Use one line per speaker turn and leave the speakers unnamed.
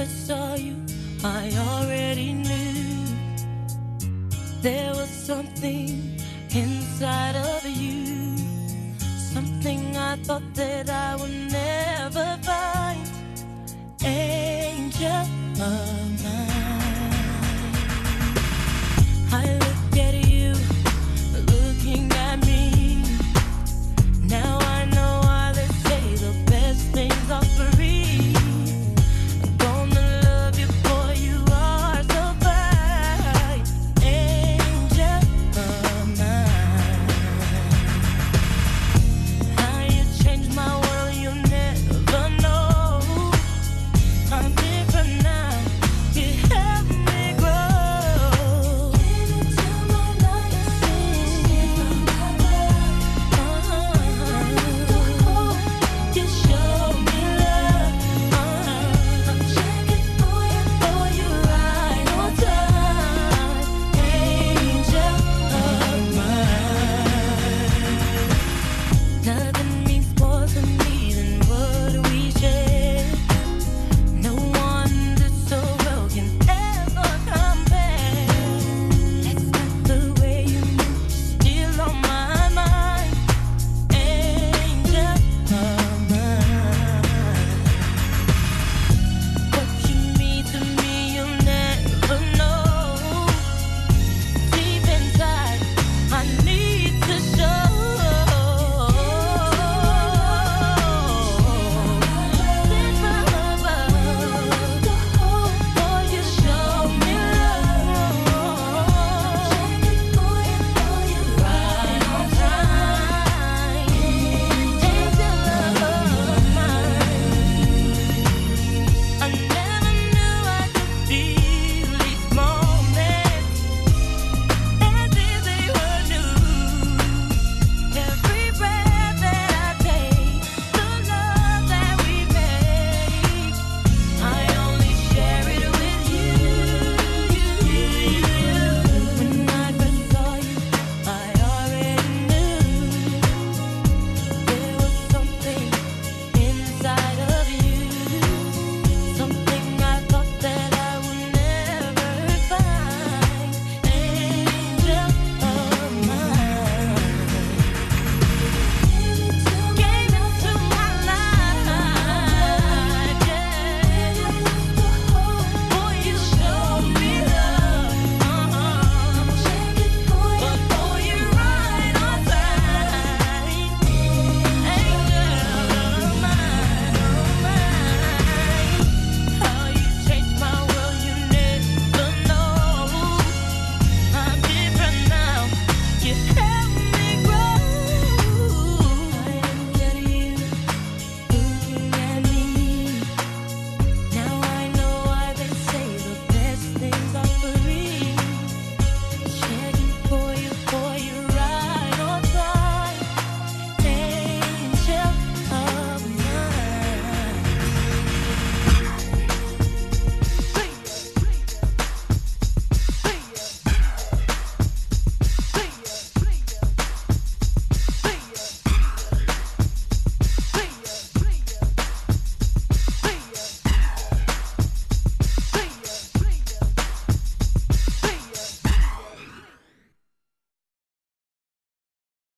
never saw you, I already knew there was something inside of you, something I thought that I would never find. Angel. Uh.